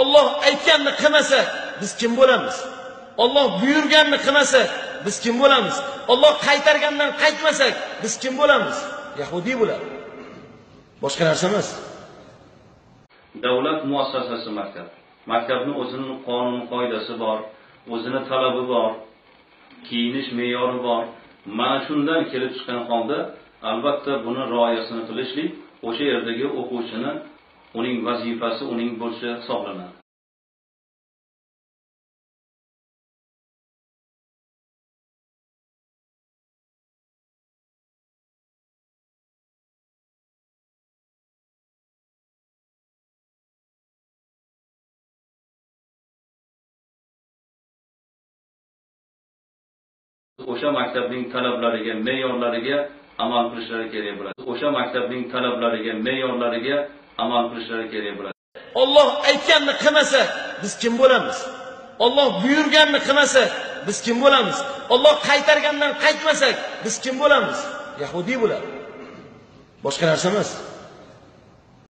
Alloh aytganni qilmasa biz kim bo'lamiz? Alloh buyurganni qilmasa biz kim bo'lamiz? Alloh qaytargandan qaytmasak, biz kim bo'lamiz? Yahudiy bo'ladi. Boshqa narsa emas. davlat muassasasi maktab maktabni o'zini qonun qoidasi bor o'zini talabi bor kiyinish me'yori bor mana shundan kelib chiqqan holda albatta buni rioyasini qilishlik o'sha yerdagi o'quvchini uning vazifasi uning burchi hisoblanadi. O'sha maktabning talablariga me'yorlariga amal qilishlari kerak bo'ladi. O'sha maktabning talablariga me'yorlariga amal qilishlari kerak bo'ladi Alloh aytganni qilmasa biz kim bo'lamiz? Alloh buyurganni qilmasa biz kim bo'lamiz? Alloh qaytargandan qaytmasak, biz kim bo'lamiz? Yahudiy bo'ladi. Boshqa narsa emas.